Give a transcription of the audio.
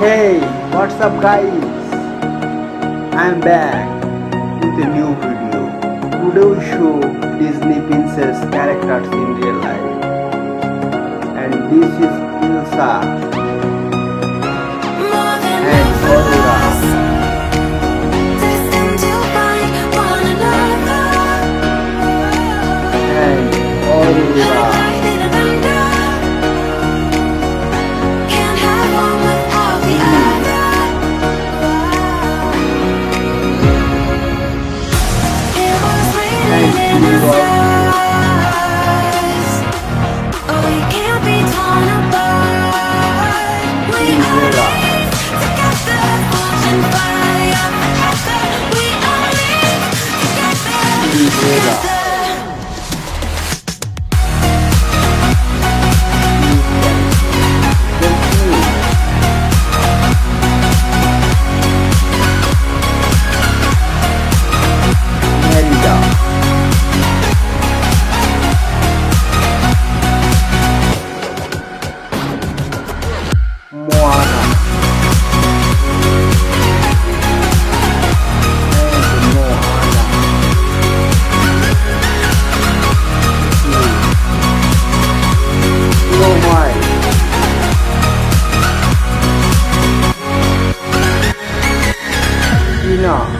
Hey, what's up guys? I'm back with a new video. Today we show Disney princess characters in real life. And this is Elsa 那个姑